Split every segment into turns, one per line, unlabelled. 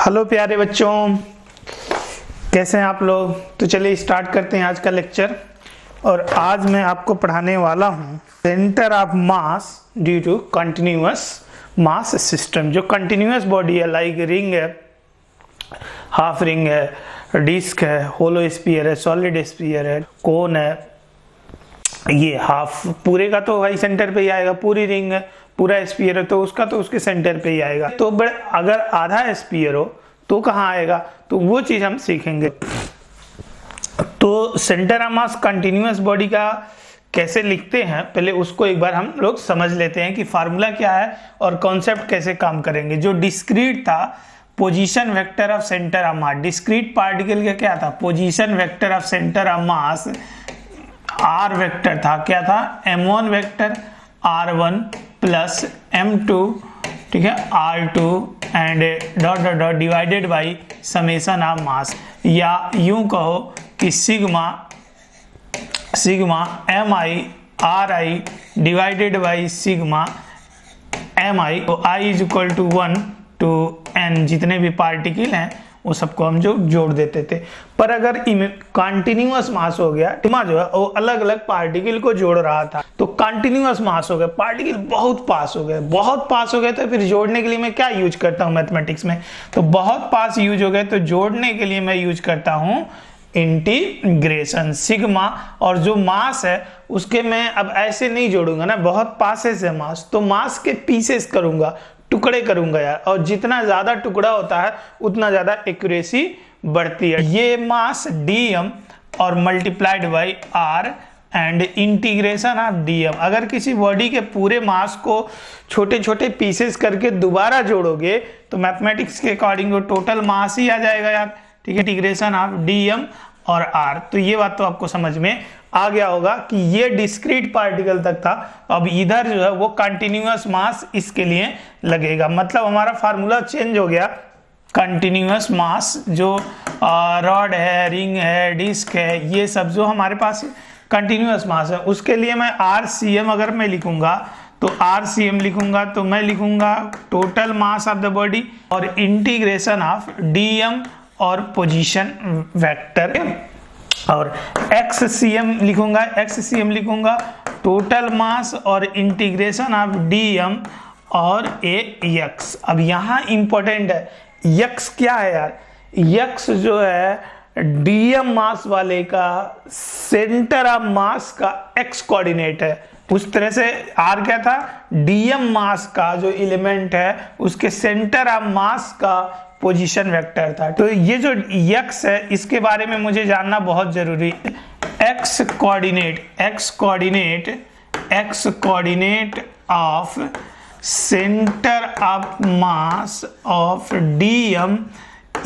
Hello प्यारे बच्चों, कैसे हैं आप लोग? तो चलिए स्टार्ट करते हैं आज का लेक्चर और आज मैं आपको पढ़ाने वाला हूँ centre of mass due to continuous mass system जो कंटिन्यूअस बॉडी है लाइक रिंग है हाफ़ रिंग है डिस्क है होलो स्पीयर है सॉलिड स्पीयर है कोन है। ये हाफ़ पूरे का तो भाई सेंटर पे ही आएगा, पूरी रिंग है। पूरा स्पीयर है तो उसका तो उसके सेंटर पे ही आएगा। तो बड़े, अगर आधा स्पीयर हो तो कहाँ आएगा? तो वो चीज़ हम सीखेंगे। तो सेंटर मास कंटिन्यूस बॉडी का कैसे लिखते हैं, पहले उसको एक बार हम लोग समझ लेते हैं कि फार्मूला क्या है और कॉन्सेप्ट कैसे काम करेंगे। जो डिस्क्रीट था position vector of centre of mass discrete particle का क्या था? Position vector of centre of mass R vector था। क्या था? M one vector R one plus M two ठीक है R two and dot dot dot divided by summation of mass या यूँ कहो कि sigma sigma M I R I divided by sigma M I I is equal to one to N जितने भी particle हैं वो सबको हम जो जोड़ देते थे। पर अगर कॉन्टिन्यूस मास हो गया टिमा जो है, वो अलग अलग पार्टिकल को जोड़ रहा था। तो कंटिन्यूअस मास हो गया पार्टिकल बहुत पास हो गए। बहुत पास हो गए तो फिर जोड़ने के लिए मैं क्या यूज़ करता हूँ मैथमेटिक्स में? तो बहुत पास यूज़ हो गए तो जोड़ने के लिए मैं यूज़ करता हूँ इंटीग्रेशन सिग्मा और जो मास है, उसके मैं अब ऐसे नहीं जोड़ूँगा ना, बहुत पासेस है मास तो मास के पीसेस करूँगा, टुकड़े करूँगा यार, और जितना ज़्यादा टुकड़ा होता है, उतना ज़्यादा एक्यूरेसी बढ़ती है। ये मास डीएम और multiplied by R and integration of DM अगर किसी बॉडी के पूरे मास को छोटे छोटे पीसेस करके दोबारा जोड़ोगे तो मैथमेटिक्स के अकॉर्डिंग वो टोटल मास ही आ जाएगा यार। ठीक है इंटीग्रेशन ऑफ़ डीएम और आर तो ये बात तो आपको समझ में आ गया होगा कि ये डिस्क्रीट पार्टिकल तक था अब इधर जो है वो कंटिन्यूस मास इसके लिए लगेगा। मतलब हमारा फार्मूला चेंज हो गया। कंटिन्यूस मास जो रॉड है रिंग है डिस्क है, ये सब जो हमारे पास कंटिन्यूस मास है, उसके लिए मैं आर सी एम अगर मैं लिखूँगा तो आर सी एम लिखूँगा तो मैं लिखूँगा total mass of the body और इंटीग्रेशन ऑफ़ डी एम और पोजीशन वेक्टर और एक्स सी एम लिखूँगा एक्स सी एम लिखूँगा टोटल मास और इंटीग्रेशन ऑफ़ डी एम और ए यक्स अब यहाँ इंपॉर्टेंट है यक्स क्या है यार? यक्स जो है डीएम मास वाले का सेंटर ऑफ़ मास का एक्स कोऑर्डिनेट है। उस तरह से आर क्या था? डीएम मास का जो एलिमेंट है, उसके सेंटर ऑफ़ मास का पोजीशन वेक्टर था। तो ये जो यक्स है, इसके बारे में मुझे जानना बहुत ज़रूरी है। X coordinate x coordinate x coordinate of centre of mass of dm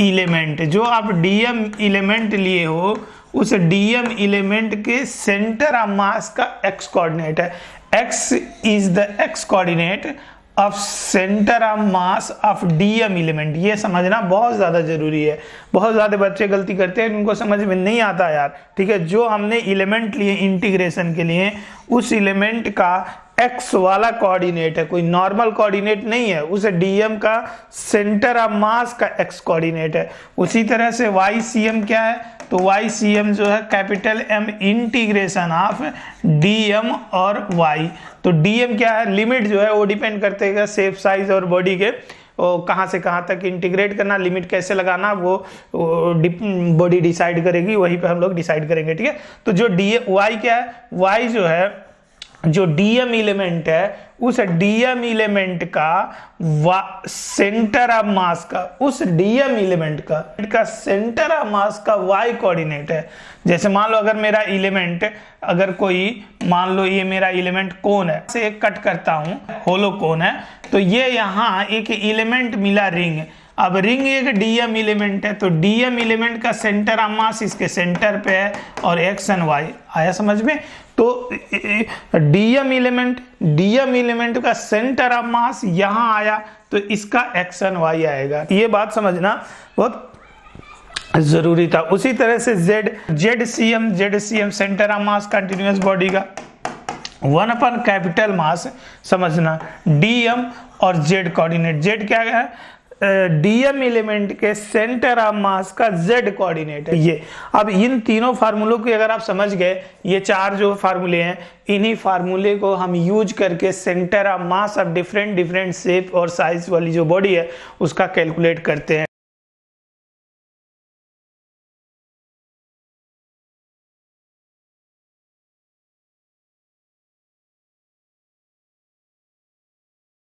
element जो आप डीएम इलेमेंट लिए हो, उस डीएम इलेमेंट के सेंटर ऑफ़ मास का एक्स कोऑर्डिनेट है। X is the X coordinate of centre of mass of DM element ये समझना बहुत ज़्यादा ज़रूरी है। बहुत ज़्यादा बच्चे गलती करते हैं उनको समझ में नहीं आता यार। ठीक है, जो हमने इलेमेंट लिए इंटीग्रेशन के लिए, उस इलेमेंट का एक्स वाला कोऑर्डिनेट है। कोई नॉर्मल कोऑर्डिनेट नहीं है। उस डीएम का सेंटर ऑफ़ मास का एक्स कोऑर्डिनेट है। उसी तरह से वाई सी एम क्या है? तो वाई सी एम जो है, capital M integration of D M और वाई। तो डी एम क्या है? लिमिट जो है, वो डिपेंड करते हैं सेफ़ साइज़ और बॉडी के। कहाँ से कहाँ तक इंटीग्रेट करना, लिमिट कैसे लगाना, वो बॉडी डिसाइड करेगी, वहीं पे हम लोग डिसाइड करेंगे, ठीक है? तो जो डी वाई क्या है? वाई जो है जो डीएम इलेमेंट है, उस डीएम इलेमेंट का सेंटर ऑफ़ मास का, उस डीएम इलेमेंट का का सेंटर ऑफ़ मास का वाई कोऑर्डिनेट है। जैसे मान लो अगर मेरा एलिमेंट अगर कोई, मान लो ये मेरा एलिमेंट कौन है, से कट करता हूँ होलो कौन है तो ये यहाँ एक एलिमेंट मिला रिंग अब रिंग एक डीएम एलिमेंट है तो डीएम एलिमेंट का सेंटर ऑफ़ मास इसके सेंटर पे है और एक्स एंड वाई आया समझ में? तो डीएम एलिमेंट डीएम एलिमेंट का सेंटर ऑफ़ मास यहाँ आया तो इसका एक्स एंड वाई आएगा। ये बात समझना बहुत ज़रूरी था। उसी तरह से Z Z C M Z C M centre of mass continuous body का। वन अपन कैपिटल मास समझना। डीएम और जेड कोऑर्डिनेट जेड क्या है? डीएम एलिमेंट के सेंटर ऑफ़ मास का जेड कोऑर्डिनेट है। ये, अब इन तीनों फार्मूलों की अगर आप समझ गए, ये चार जो फार्मूले हैं, इन्हीं फार्मूले को हम यूज़ करके centre of mass of different different shape और साइज़ वाली जो बॉडी है, उसका कैलकुलेट करते हैं।